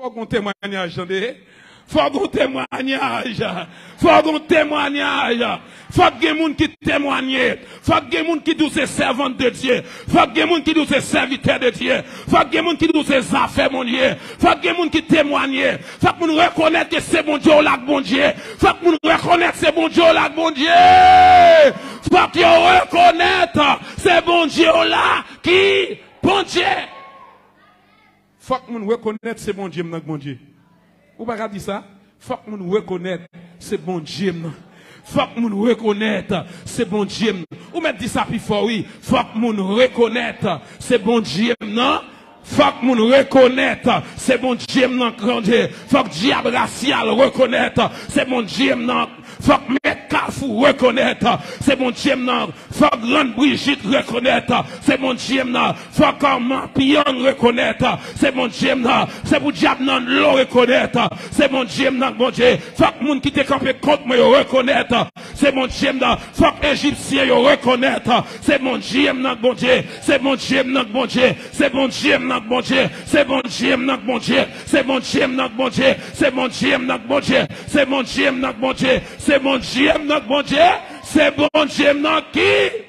Faut qu'on témoignage, attendez. Faut qu'on témoignage. Faut qu'on témoignage. Faut ait des gens qui témoignent. Faut ait des gens qui c'est servants de Dieu. Faut ait des gens qui disent c'est serviteurs de Dieu. Faut ait des gens qui disent c'est affaires mon Dieu. Faut ait des gens qui témoignent. Faut que nous reconnaissons que c'est bon Dieu là bon Dieu. Faut que nous reconnaissons que c'est bon Dieu là bon Dieu. Faut que nous reconnaissons c'est bon Dieu là qui bon Dieu. Faut que nous reconnaissons c'est bon Dieu bon Dieu. Ou pas dire ça? Faut que nous reconnaissons c'est bon Dieu. Faut que nous reconnaissons c'est bon Dieu. Ou même dit ça plus fort, oui. Faut que nous reconnaissons c'est bon Dieu, non? Faut que nous reconnaissons c'est bon Dieu, non, grand Dieu. Faut que diable racial reconnaisse c'est bon Dieu? Faut que mettre Carrefour reconnaître, c'est bon Dieu, non? Faut que Grande Brigitte reconnaître, c'est bon Dieu, non? Faut que Mampion reconnaître, c'est bon Dieu? C'est pour diable, reconnaître, c'est bon Dieu, non, bon Dieu. Faut que moun qui te campé contre moi reconnaître, c'est bon Dieu, non? Faut que Égyptien reconnaître, c'est bon Dieu, non, bon Dieu. C'est bon Dieu, non, bon Dieu. C'est bon Dieu, non, bon Dieu. C'est bon Dieu, non, bon Dieu. C'est bon Dieu, non, bon Dieu. C'est bon Dieu, non, bon Dieu. C'est bon Dieu, non, bon Dieu. C'est bon Dieu, non, bon Dieu. C'est bon Dieu, non, qui?